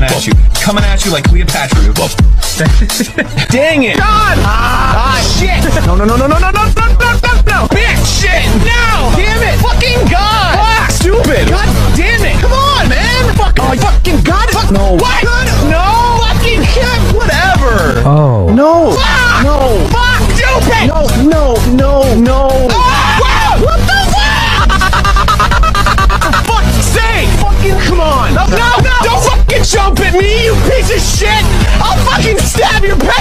coming at you. Coming at you like Cleopatra. Dang it! God! Ah, shit! No, no, no, no, no, no, no, no, no, no, no! Bitch! Shit! No! Damn it! Fucking God! Fuck! Stupid! God damn it! Come on, man! Fuck! Oh, fucking God! Fuck! No! What? No! Fucking shit! Whatever! Oh. No! Fuck! No! Fuck! Stupid! No! No! No! No! Jump at me, you piece of shit! I'll fucking stab your!